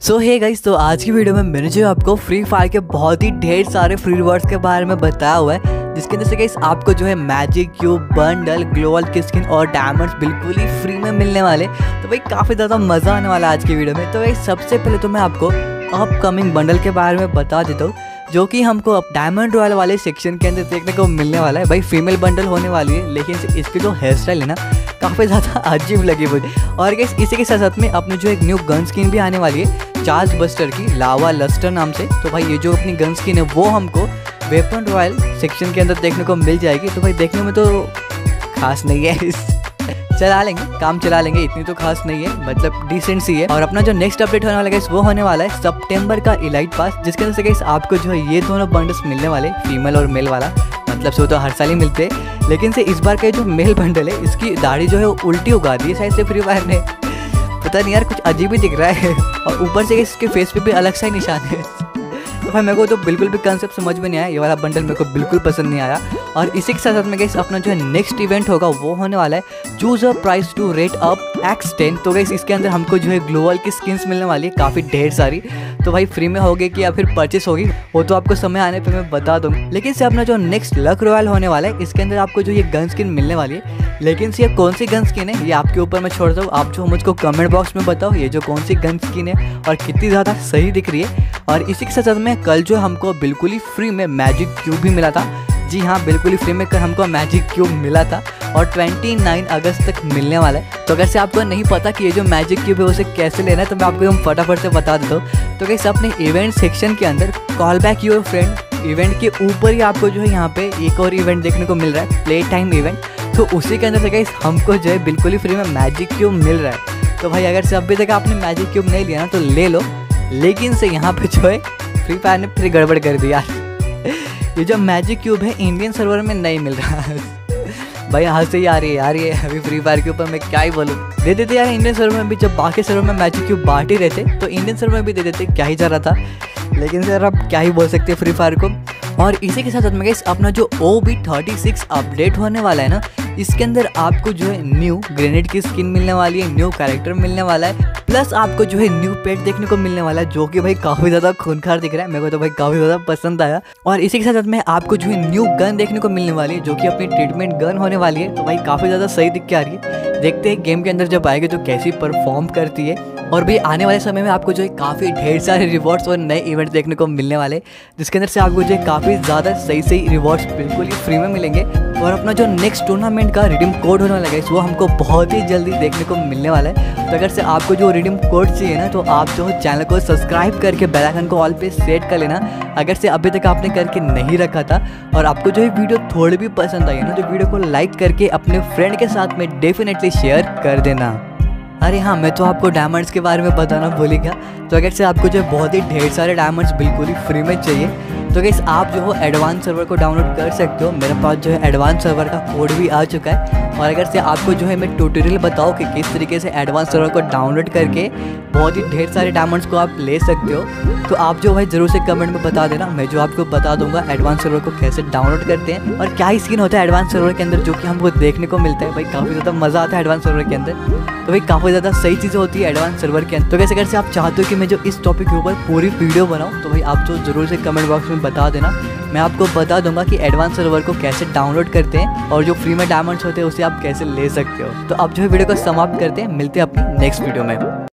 सो है गाइस तो आज की वीडियो में मैंने जो आपको फ्री फायर के बहुत ही ढेर सारे फ्री रिवॉर्ड्स के बारे में बताया हुआ है, जिसके अंदर से गाइस आपको जो है मैजिक क्यूब बंडल ग्लोअल की स्किन और डायमंड्स बिल्कुल ही फ्री में मिलने वाले तो भाई, काफ़ी ज़्यादा मज़ा आने वाला है आज की वीडियो में। तो भाई, सबसे पहले तो मैं आपको अपकमिंग बंडल के बारे में बता देता हूँ, जो कि हमको अब डायमंड रॉयल वाले सेक्शन के अंदर देखने को मिलने वाला है। भाई फीमेल बंडल होने वाली है, लेकिन इसकी जो हेयर स्टाइल है ना, काफ़ी ज़्यादा अजीब लगी मुझे। और गैस इसी के साथ साथ में अपने जो एक न्यू गन स्किन भी आने वाली है चार्ज बस्टर की, लावा लस्टर नाम से। तो भाई, ये जो अपनी गन स्किन है, वो हमको वेपन रॉयल सेक्शन के अंदर देखने को मिल जाएगी। तो भाई, देखने में तो खास नहीं है। इस चला लेंगे, काम चला लेंगे, इतनी तो खास नहीं है मतलब डिसेंट सी है। और अपना जो नेक्स्ट अपडेट होने वाला है वो होने वाला है सितंबर का इलाइट पास जिसके अंदर से आपको जो है, ये दोनों बंडल्स मिलने वाले फीमेल और मेल वाला। मतलब से तो हर साल ही मिलते हैं। लेकिन से इस बार का जो मेल बंडल है, इसकी दाढ़ी जो है उल्टी उगा दी है, शायद से फ्री फायर ने पता नहीं यार, कुछ अजीब ही दिख रहा है। और ऊपर से इसके फेस पे भी अलग सा ही निशान है। तो भाई मेरे को तो बिल्कुल भी कंसेप्ट समझ में नहीं आया। ये वाला बंडल मेरे को बिल्कुल पसंद नहीं आया। और इसी के साथ साथ में गैस अपना जो है नेक्स्ट इवेंट होगा, वो होने वाला है choose a price to rate up X ten तो गई इसके अंदर हमको जो है ग्लोबल की स्किन्स मिलने वाली है, काफ़ी ढेर सारी। तो भाई फ्री में होगी कि या फिर परचेस होगी, वो तो आपको समय आने पर मैं बता दूँगा। लेकिन से अपना जो नेक्स्ट लक रॉयल होने वाला है, इसके अंदर आपको जो ये गन स्किन मिलने वाली है लेकिन ये कौन सी गन स्किन है? ये आपके ऊपर मैं छोड़ता हूँ आप जो मुझको कमेंट बॉक्स में बताओ, ये जो कौन सी गन स्किन है और कितनी ज़्यादा सही दिख रही है। और इसी के साथ साथ में कल जो हमको बिल्कुल ही फ्री में मैजिक क्यूब भी मिला था। जी हाँ बिल्कुल ही फ्री में कल हमको मैजिक क्यूब मिला था और 29 अगस्त तक मिलने वाला है। तो अगर से आपको नहीं पता कि ये जो मैजिक क्यूब है, उसे कैसे लेना है तो मैं आपको एकदम फटाफट से बता देता हूँ। तो कैसे अपने इवेंट सेक्शन के अंदर call back your friend event के ऊपर ही आपको जो है यहाँ पे एक और इवेंट देखने को मिल रहा है प्ले टाइम इवेंट तो उसी के अंदर से गाइस हमको जो है बिल्कुल ही फ्री में मैजिक क्यूब मिल रहा है। तो भाई, अगर से अभी तक आपने मैजिक क्यूब नहीं लिया ना तो ले लो। लेकिन से यहाँ पे जो है फ्री फायर ने फिर गड़बड़ कर दिया ये जो मैजिक क्यूब है इंडियन सर्वर में नहीं मिल रहा। भाई हंस ही आ रही है यार ये। अभी फ्री फायर के ऊपर मैं क्या ही बोलूँ। दे देते यार इंडियन सर्वर में भी, जब बाकी सर्वर में मैजिक क्यूब बांट ही रहते तो इंडियन सर्वर में भी दे देते, क्या ही जा रहा था। लेकिन सर आप क्या ही बोल सकते हैं फ्री फायर को। और इसी के साथ में अपना जो O B thirty six update होने वाला है ना इसके अंदर आपको जो है न्यू ग्रेनेड की स्किन मिलने वाली है न्यू कैरेक्टर मिलने वाला है प्लस आपको जो है न्यू पेट देखने को मिलने वाला है, जो कि भाई काफ़ी ज़्यादा खूनखार दिख रहा है, मेरे को तो भाई काफ़ी ज़्यादा पसंद आया। और इसी के साथ साथ में आपको जो है न्यू गन देखने को मिलने वाली है, जो कि अपनी ट्रीटमेंट गन होने वाली है तो भाई काफ़ी ज़्यादा सही दिख के आ रही है। देखते हैं गेम के अंदर जब आएगी तो कैसी परफॉर्म करती है। और भी आने वाले समय में आपको जो है काफ़ी ढेर सारे रिवॉर्ड्स और नए इवेंट्स देखने को मिलने वाले जिसके अंदर से आपको जो है काफ़ी ज़्यादा सही सही रिवॉर्ड्स बिल्कुल ही फ्री में मिलेंगे। और अपना जो नेक्स्ट टूर्नामेंट का रिडीम कोड होने वाला है वो हमको बहुत ही जल्दी देखने को मिलने वाला है। तो अगर से आपको जो रिडीम कोड चाहिए ना तो आप जो चैनल को सब्सक्राइब करके बेलाइकन को ऑल पे सेट कर लेना। अगर से अभी तक आपने करके नहीं रखा था, और आपको जो है वीडियो थोड़ी भी पसंद आई ना तो वीडियो को लाइक करके अपने फ्रेंड के साथ में डेफिनेटली शेयर कर देना। अरे हाँ मैं तो आपको डायमंड्स के बारे में बताना भूल गया। तो अगर से आपको जो बहुत ही ढेर सारे डायमंड्स बिल्कुल ही फ्री में चाहिए तो कैसे आप जो हो एडवांस सर्वर को डाउनलोड कर सकते हो, मेरे पास जो है एडवांस सर्वर का कोड भी आ चुका है। और अगर से आपको जो है मैं ट्यूटोरियल बताओ कि किस तरीके से एडवांस सर्वर को डाउनलोड करके बहुत ही ढेर सारे डायमंड्स को आप ले सकते हो तो आप जो भाई ज़रूर से कमेंट में बता देना। मैं जो आपको बता दूँगा एडवांस सर्वर को कैसे डाउनलोड करते हैं और क्या ही सीन होता है एडवांस सर्वर के अंदर जो कि हमको देखने को मिलता है। भाई, काफ़ी ज़्यादा मज़ा आता है एडवांस सर्वर के अंदर। तो भाई, काफ़ी ज़्यादा सही चीज़ें होती है एडवांस सर्वर के अंदर। तो कैसे अगर से आप चाहते हो कि मैं जो इस टॉपिक के ऊपर पूरी वीडियो बनाऊँ तो भाई, आप जो ज़रूर से कमेंट बॉक्स में बता देना। मैं आपको बता दूँगा कि एडवांस सर्वर को कैसे डाउनलोड करते हैं और जो फ्री में डायमंड्स होते हैं उसे आप कैसे ले सकते हो। तो अब जो है वीडियो को समाप्त करते हैं। मिलते हैं अपनी नेक्स्ट वीडियो में।